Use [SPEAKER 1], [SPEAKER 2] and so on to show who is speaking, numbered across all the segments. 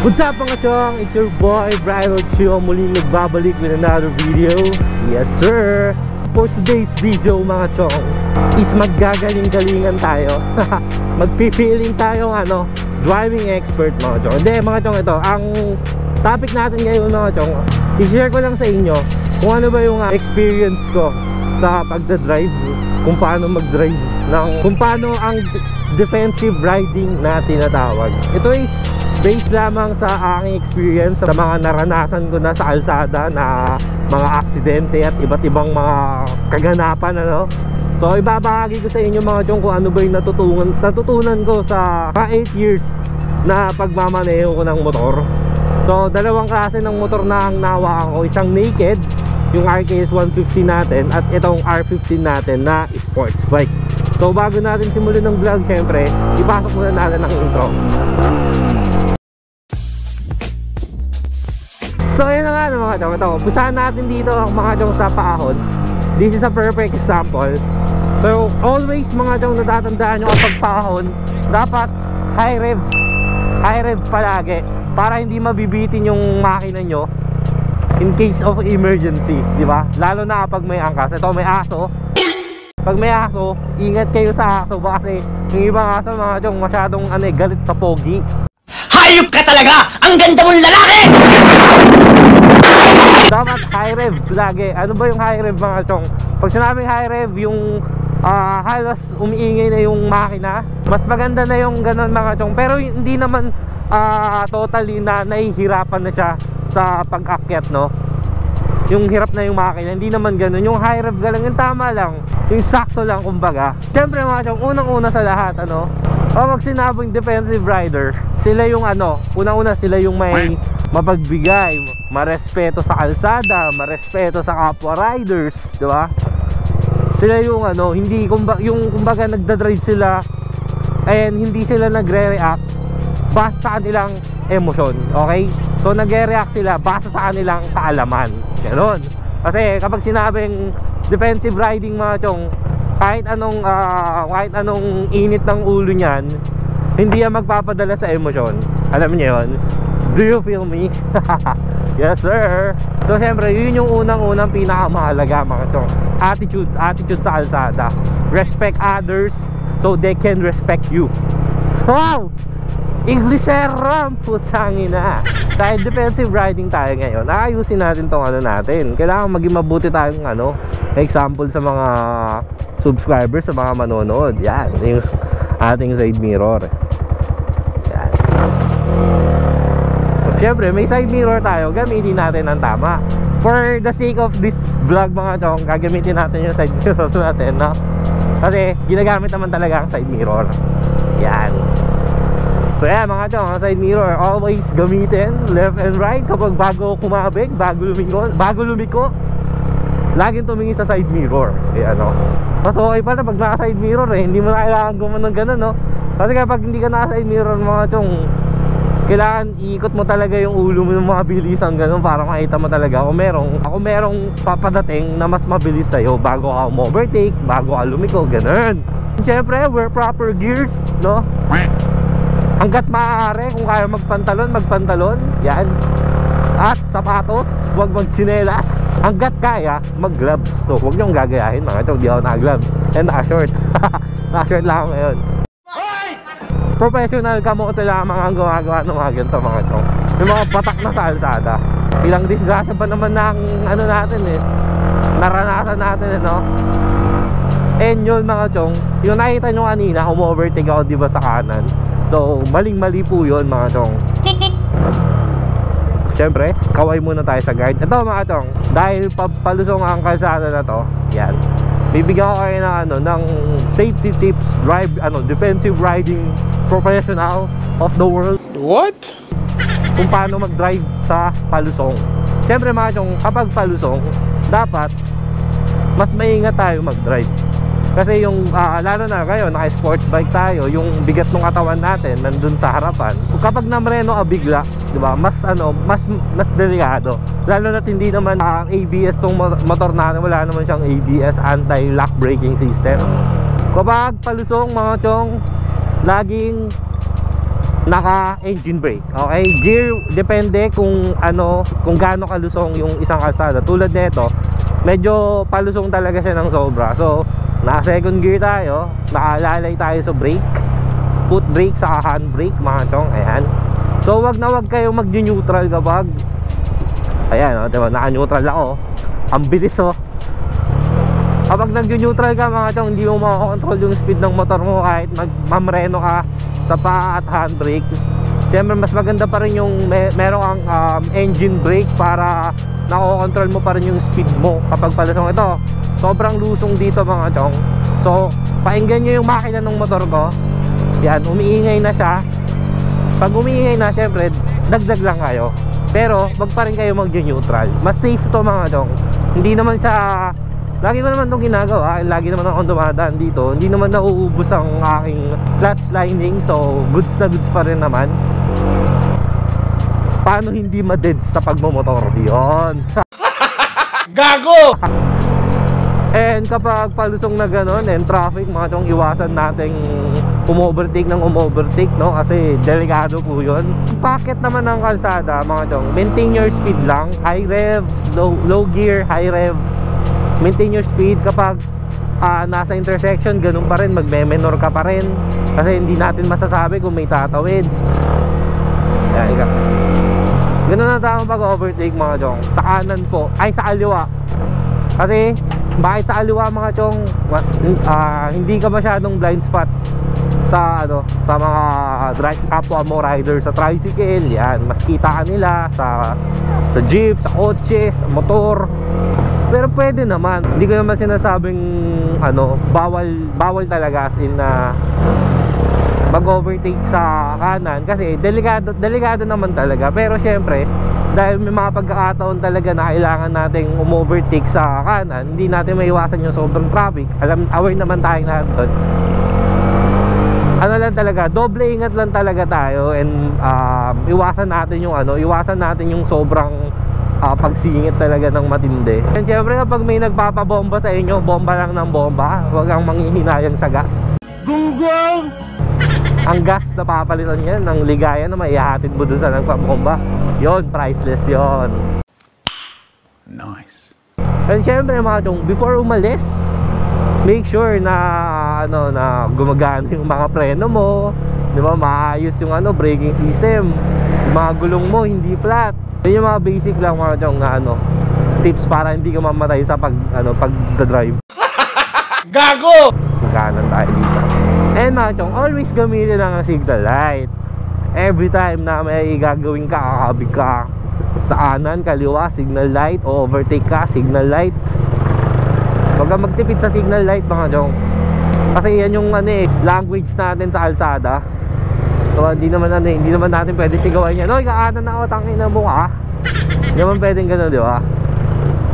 [SPEAKER 1] What's up mga chong? It's your boy Brian Ochoa muling nagbabalik with another video. Yes sir! For today's video mga chong is maggagaling-galingan tayo. Magpipiling tayo ano, driving expert mga chong. Hindi mga chong ito, ang topic natin ngayon mga chong I-share ko lang sa inyo kung ano ba yung uh, experience ko sa pagdadrive Kung paano mag-drive ng, Kung paano ang defensive riding na tinatawag. Ito is based lamang sa aking experience sa mga naranasan ko na sa kalsada na mga aksidente at iba't ibang mga kaganapan ano. So ibabahagi ko sa inyo mga chong kung ano ba yung natutunan, natutunan ko sa 8 years na pagmamaneho ko ng motor. So dalawang klase ng motor na ang nawa ko. Isang naked yung RKS 150 natin at itong R15 natin na sports bike. So bago natin simulan ng vlog syempre ipasok muna natin ang intro So yun na nga no, mga chong. Ito, pusahan natin dito mga chong sa paahon. This is a perfect example. So always mga chong natatandaan nyo kapag paahon Dapat high rev High rev palagi Para hindi mabibitin yung makina nyo In case of emergency di ba? Lalo na kapag may angkas. Ito may aso. Pag may aso, ingat kayo sa aso. Ba kasi yung ibang aso mga chong masyadong ano, eh, galit sa pogi.
[SPEAKER 2] Hayop ka talaga! Ang ganda mong lalaki!
[SPEAKER 1] High rev lagi. Ano ba yung high rev mga chong? Pag sinabing high rev yung uh, halos umiingay na yung makina. Mas maganda na yung ganun mga chong. Pero hindi naman uh, totally na nahihirapan na siya sa pag-akyat no? Yung hirap na yung makina hindi naman ganun. Yung high rev galang yung tama lang. Yung sakto lang kumbaga. Syempre mga chong unang una sa lahat ano? Pag sinabing defensive rider. Sila yung ano unang una sila yung may mapagbigay, marespeto sa kalsada, marespeto sa kapwa riders, di ba? Sila yung ano, hindi kumbaga, yung kumbaga nagda-drive sila and hindi sila nagre-react base sa kanilang emosyon, okay? So nagre-react sila base sa kanilang kaalaman. Ganon. Kasi kapag sinabing defensive riding mga chong, kahit anong uh, kahit anong init ng ulo niyan, hindi yan magpapadala sa emosyon. Alam niyo 'yon? Do you feel me? yes sir. So siyempre yun yung unang-unang pinakamahalaga mga chong. Attitude, attitude sa kalsada. Respect others so they can respect you. Wow! Inglesera Putangin na Dahil defensive riding tayo ngayon Ayusin natin tong ano natin. Kailangan maging mabuti tayong ano Example sa mga subscribers Sa mga manonood. Yan Yung ating side mirror Siyempre, may side mirror tayo, gamitin natin ang tama. For the sake of this vlog mga chong, gagamitin natin yung side mirror natin, no? Kasi, ginagamit naman talaga ang side mirror. Yan. So yan mga chong, ang side mirror, always gamitin, left and right, kapag bago kumabig, bago lumiko, bago lumiko, laging tumingin sa side mirror. Yan, no? Mas okay pala pag naka side mirror eh, hindi mo na kailangan gumanon ganun, no? Kasi kapag hindi ka naka side mirror mga chong, kailangan iikot mo talaga yung ulo mo ng mga bilisan ganun para makita mo talaga kung merong, ako merong papadating na mas mabilis sa'yo bago ka overtake, bago ka lumiko, ganun. Siyempre, wear proper gears, no? Hanggat maaari, kung kaya magpantalon, magpantalon, yan. At sapatos, huwag magchinelas. Hanggat kaya, mag-gloves. So, huwag niyong gagayahin mga ito, di ako naka-gloves. And naka-short. naka-short lang ako ngayon professional kamote lamang ang gumagawa ng mga ganito mga chong yung mga batak na sa alsada ilang disgrasya pa naman ng ano natin eh. Naranasan natin eh no? And yun mga chong yung nakita nyo kanina umu-overtake ako diba sa kanan? So maling mali po yun mga chong. Siyempre, kaway muna tayo sa guard. Ito mga chong, dahil palusong ang kalsada na to, yan. Bibigyan ko kayo ng ano, ng safety tips, drive, ano, defensive riding professional of the world.
[SPEAKER 2] What?
[SPEAKER 1] Kung paano mag-drive sa palusong. Siyempre mga chong, kapag palusong, dapat mas maingat tayo mag-drive. Kasi yung, uh, lalo na kayo, naka-sports bike tayo, yung bigat ng katawan natin nandun sa harapan. Kapag namreno ka bigla, di ba, mas ano, mas mas delikado. Lalo na hindi naman ang uh, ABS tong motor natin, wala naman siyang ABS, anti-lock braking system. Kapag palusong mga chong, laging naka engine brake okay? Gear depende kung ano kung gaano kalusong yung isang kalsada. Tulad nito medyo palusong talaga siya ng sobra. So naka second gear tayo nakalalay tayo sa brake foot brake sa hand brake mga chong ayan. So wag na wag kayo mag neutral kapag ayan o diba naka neutral ako. Ang bilis oh kapag nag-neutral ka mga chong hindi mo makakontrol yung speed ng motor mo kahit magmamreno ka sa paa at handbrake. Siyempre mas maganda pa rin yung may, meron kang um, engine brake para nakokontrol mo pa rin yung speed mo kapag palusong. Ito sobrang lusong dito mga chong. So painggan nyo yung makina ng motor ko. Yan umiingay na siya. Pag umiingay na syempre dagdag lang kayo. Pero wag pa rin kayo mag-neutral. Mas safe to mga chong. Hindi naman siya Lagi ko naman itong ginagawa. Lagi naman akong dumadaan dito. Hindi naman nauubos ang aking clutch lining So goods na goods pa rin naman. Paano hindi ma-dead sa pagmamotor Yun.
[SPEAKER 2] Gago!
[SPEAKER 1] And kapag palusong na gano'n And traffic mga chong iwasan nating umovertake ng umovertake no? Kasi delikado po yun. Packet naman ng kalsada mga chong maintain your speed lang. High rev low, low gear high rev maintain your speed kapag ah, nasa intersection ganun pa rin magme-menor ka pa rin. Kasi hindi natin masasabi kung may tatawid. Yan ika ganun na tama pag overtake mga chong. Sa kanan po. Ay sa kaliwa kasi bakit sa aliwa mga chong? Mas, ah, hindi ka masyadong blind spot sa ano sa mga drive kapwa mo rider sa tricycle. Yan mas kita ka nila sa sa jeep sa kotse sa motor pero pwede naman. Hindi ko naman sinasabing ano bawal bawal talaga as in na mag overtake sa kanan. Kasi delikado delikado naman talaga. Pero syempre dahil may mga pagkakataon talaga na kailangan nating umovertake sa kanan hindi natin maiwasan yung sobrang traffic. Alam aware naman tayong lahat doon. Ano lang talaga doble ingat lang talaga tayo and um, iwasan natin yung ano iwasan natin yung sobrang ah, pagsingit talaga ng matindi. And syempre kapag may nagpapabomba sa inyo bomba lang ng bomba. Huwag kang manghihinayang sa gas.
[SPEAKER 2] Gunggong!
[SPEAKER 1] ang gas na papalitan yan ng ligaya na maihatid mo dun sa nagpabomba yon priceless yon
[SPEAKER 2] Nice.
[SPEAKER 1] And syempre mga chong, before umalis, make sure na ano na gumagana yung mga preno mo, 'di ba? Maayos yung ano braking system. Yung mga gulong mo hindi flat. Yun yung mga basic lang mga chong na ano tips para hindi ka mamatay sa pag ano pag drive.
[SPEAKER 2] Gago!
[SPEAKER 1] Magkanan tayo dito. And mga chong, always gamitin ang signal light. Every time na may gagawin ka, kakabig ka sa kanan, kaliwa, signal light, o overtake ka, signal light. Huwag magtipid sa signal light mga chong. Kasi yan yung ano eh, language natin sa alsada. So hindi naman ano, eh, hindi naman natin pwede sigawan yan. Oy, kaanan na ako, tangin na mo ka. Hindi naman pwedeng gano'n, di ba?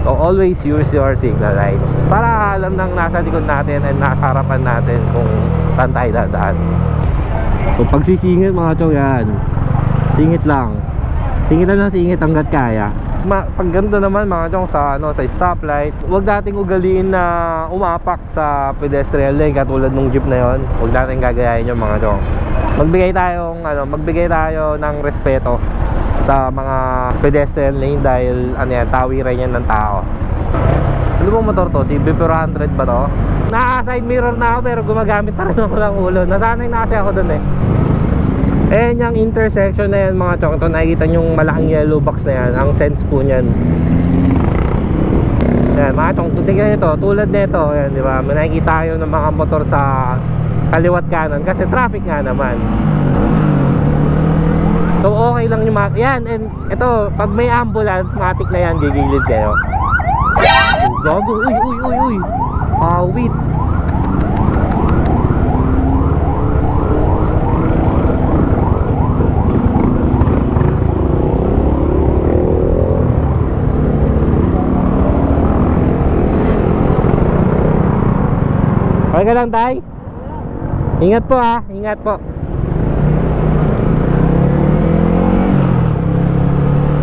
[SPEAKER 1] So always use your signal lights para alam ng nasa likod natin and nasa harapan natin kung saan tayo dadaan. So pagsisingit mga chow yan, singit lang. Singit lang ng singit hanggat kaya. Ma pag naman mga chong sa ano sa stoplight, huwag nating ugaliin na umapak sa pedestrian lane katulad nung jeep na yon. Huwag nating gagayahin yung mga chong. Magbigay tayong ano, magbigay tayo ng respeto sa mga pedestrian lane dahil ano yan, tawiran yan ng tao. Ano bang motor to? Si B400 ba to? Naka side mirror na ako pero gumagamit pa rin ako ng ulo. Nasanay na kasi ako dun eh. Eh yung intersection na yan mga chong Ito nakikita yung malaking yellow box na yan. Ang sense po niyan. Yan mga chong Tingnan nito Tulad nito. Yan di ba? Nakikita tayo ng mga motor sa Kaliwat kanan. Kasi traffic nga naman. So okay lang yung mga Yan and ito Pag may ambulance Matic na yan. Gigilid kayo. Gago. Uy uy uy uy. Ah wait Okay ka lang, Tay? Ingat po ha, ingat po.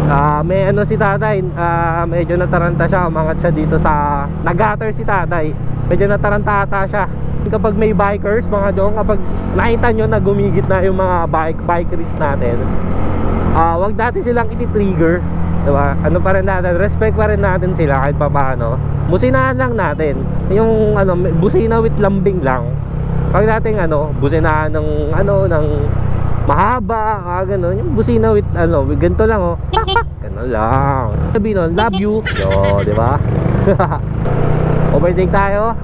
[SPEAKER 1] Ah, may ano si Tatay, ah, medyo nataranta siya, umangat siya dito sa nagater si Tatay. Medyo nataranta ata siya. Kapag may bikers, mga chong, kapag nakita nyo na gumigit na yung mga bike, bikeries natin, ah wag natin silang iti-trigger. Diba? Ano pa rin natin, respect pa rin natin sila kahit pa paano. Businahan lang natin. Yung ano, busina with lambing lang. Pag natin ano, businahan ng ano, ng mahaba, ah, ganun. Yung busina with ano, ganito lang oh. Pak, lang. Sabi nun, love you. Yo, di ba? Overtake tayo.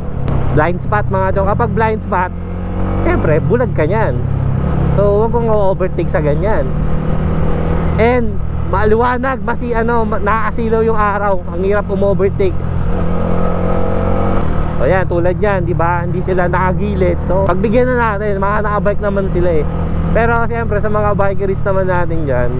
[SPEAKER 1] Blind spot mga chong. Kapag blind spot, syempre, bulag ka niyan. So, huwag kong overtake sa ganyan. And, maliwanag, masi ano, nakakasilaw yung araw. Ang hirap umovertake. So yan, tulad yan, di ba? Hindi sila nakagilid. So, pagbigyan na natin, mga nakabike naman sila eh. Pero siyempre sa mga bikeries naman natin diyan,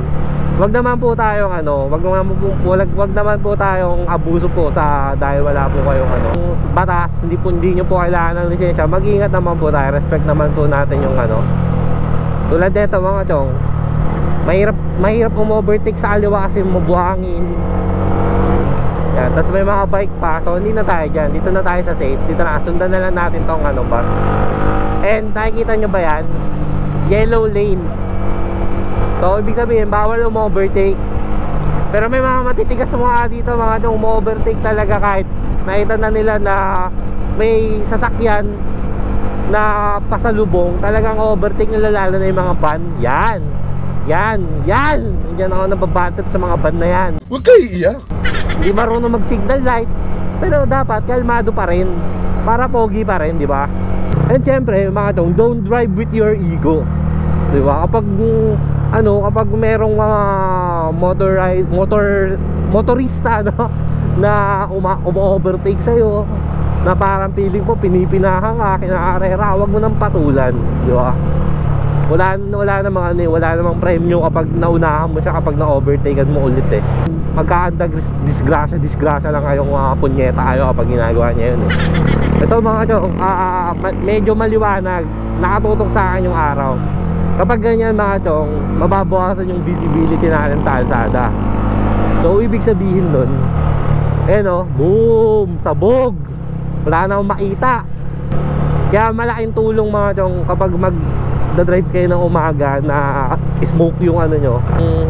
[SPEAKER 1] wag naman po tayong ano, wag naman po wag, wag naman po tayong abuso po sa dahil wala po kayong ano, batas, hindi po hindi niyo po kailangan ng lisensya. Mag-ingat naman po tayo, respect naman po natin yung ano. Tulad nito mga chong, mahirap mahirap umovertake sa kaliwa kasi mabuhangin. Yan, tapos may mga bike pa, so hindi na tayo dyan. Dito na tayo sa safe. Dito na, sundan na lang natin tong ano, bus. And nakikita nyo ba yan? Yellow lane. So, ibig sabihin, bawal umovertake. Pero may mga matitigas mga dito, mga nung umovertake talaga kahit nakita na nila na may sasakyan na pasalubong, talagang overtake nila lalo na yung mga van. Yan! Yan! Yan! Diyan ako nababatid sa mga van na yan
[SPEAKER 2] Huwag kayo iiyak.
[SPEAKER 1] Hindi marunong mag signal light pero dapat kalmado pa rin para pogi pa rin di ba? And syempre mga tong don't drive with your ego di ba? Kapag mm, ano kapag merong mga motorized motor motorista no na uma, overtake sa'yo na parang feeling mo pinipinahan ka kinakarera wag mo nang patulan di ba wala wala namang ano eh, wala namang premyo kapag naunahan mo siya kapag na-overtaken mo ulit eh. Magkaanda disgrasya, disgrasya lang kayong mga punyeta kayo kapag ginagawa niya yun eh. Ito mga chong, ah, ma- medyo maliwanag, nakatutok sa akin yung araw. Kapag ganyan mga chong, mababawasan yung visibility natin sa alsada. So ibig sabihin nun, eh no, boom, sabog. Wala na makita. Kaya malaking tulong mga chong kapag mag drive kayo ng umaga na smoke yung ano nyo. Mm,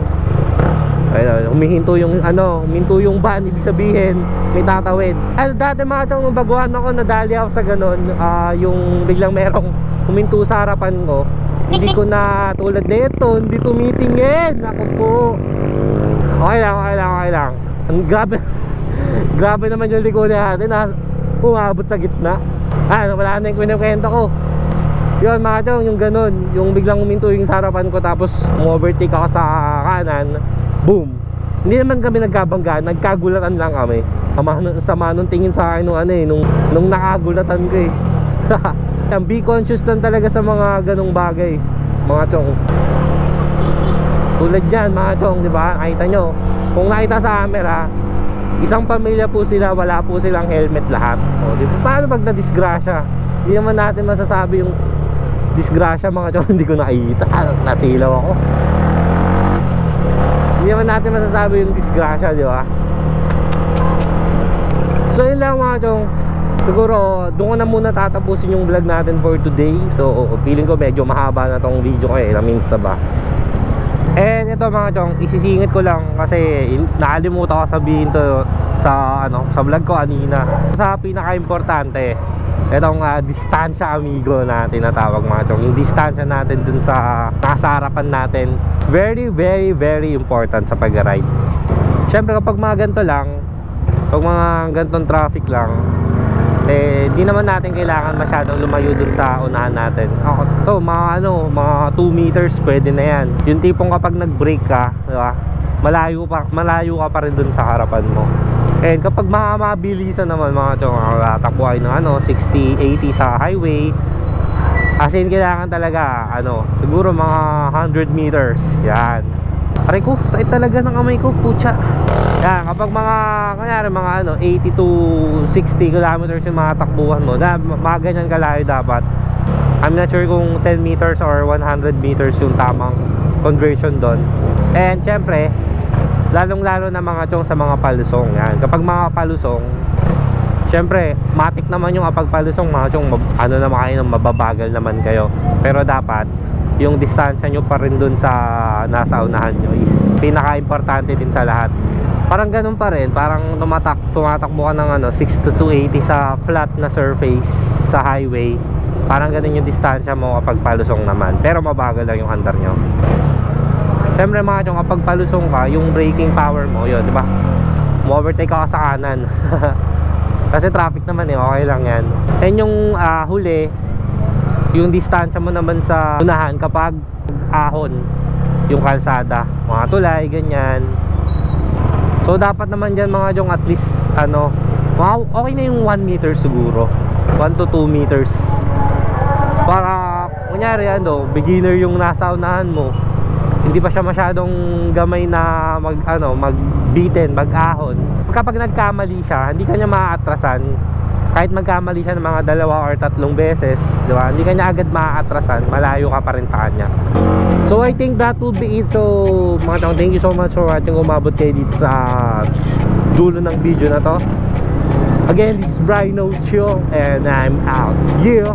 [SPEAKER 1] ayun, humihinto yung ano huminto yung van ibig sabihin may tatawid. Ay dati mga nung baguhan ako nadali ako sa ganun ah, yung biglang merong huminto sa harapan ko. Hindi ko na tulad nito hindi tumitingin ako po. Okay lang okay lang okay lang. Ang grabe grabe naman yung liko natin na umabot sa gitna. Ah wala na yung kwento ko yun mga chong, yung ganun. Yung biglang uminto yung sa harapan ko Tapos overtake ako sa kanan Boom. Hindi naman kami nagkabanggaan Nagkagulatan lang kami. Sama, sama nung tingin sa akin nung ano eh Nung, nung nakagulatan ko eh. Yan, Be conscious lang talaga sa mga ganong bagay Mga chong. Tulad dyan mga chong di ba? Nakita nyo? Kung nakita sa camera Isang pamilya po sila Wala po silang helmet lahat. O, di ba? Paano pag na-disgrasya? Hindi naman natin masasabi yung disgrasya mga chong hindi ko nakita nasilaw ako. Hindi naman natin masasabi yung disgrasya di ba? So yun lang mga chong. Siguro doon ko na muna tatapusin yung vlog natin for today. So feeling ko medyo mahaba na tong video ko eh. Ilang minutes na ba? And ito mga chong isisingit ko lang kasi nakalimutan ko sabihin to sa ano sa vlog ko kanina. Sa pinaka importante itong ah, distansya amigo na tinatawag mga chong. Yung distansya natin dun sa nasa harapan natin very very very important sa pag-ride. Syempre kapag mga ganito lang pag mga ganitong traffic lang eh di naman natin kailangan masyadong lumayo dun sa unahan natin. Ako to mga ano mga 2 meters pwede na yan. Yung tipong kapag nag-brake ka di ba? Malayo pa malayo ka pa rin dun sa harapan mo and kapag mga mabilisan naman mga chong takbo ay ng ano 60 80 sa highway as in kailangan talaga ano siguro mga 100 meters yan Aray ko, sakit talaga ng kamay ko, putya. Yan, kapag mga, kanyari mga ano, 80 to 60 kilometers yung mga takbuhan mo, na, mga ganyan kalayo dapat. I'm not sure kung 10 meters or 100 meters yung tamang conversion doon. And syempre, lalong lalo na mga chong sa mga palusong. Yan, kapag mga palusong, Siyempre, matik naman yung apagpalusong mga chong, ano naman kayo, mababagal naman kayo. Pero dapat, yung distansya nyo pa rin dun sa nasa unahan nyo is pinaka-importante din sa lahat. Parang ganun pa rin, parang tumatak, tumatakbo ka ng ano, 6 to 280 sa flat na surface sa highway. Parang ganun yung distansya mo kapag palusong naman. Pero mabagal lang yung andar nyo. Siyempre mga chong, kapag palusong ka, yung braking power mo, yun, di ba? Mo-overtake ka sa kanan. Kasi traffic naman eh, okay lang yan. And yung ah, huli, yung distansya mo naman sa unahan kapag ahon yung kalsada, mga tulay, ganyan. So dapat naman dyan mga jong at least ano, mga, okay na yung 1 meter siguro. 1 to 2 meters. Para kunyari ano, beginner yung nasa unahan mo. Hindi pa siya masyadong gamay na mag ano, magbitin, mag-ahon. Kapag nagkamali siya, hindi kanya maaatrasan. Kahit magkamali siya ng mga dalawa or tatlong beses, di ba? Hindi kanya agad maaatrasan, malayo ka pa rin sa kanya. So I think that would be it. So mga tao, thank you so much for watching. Umabot kayo dito sa dulo ng video na to. Again, this is Brian Ocho and I'm out. Yeah!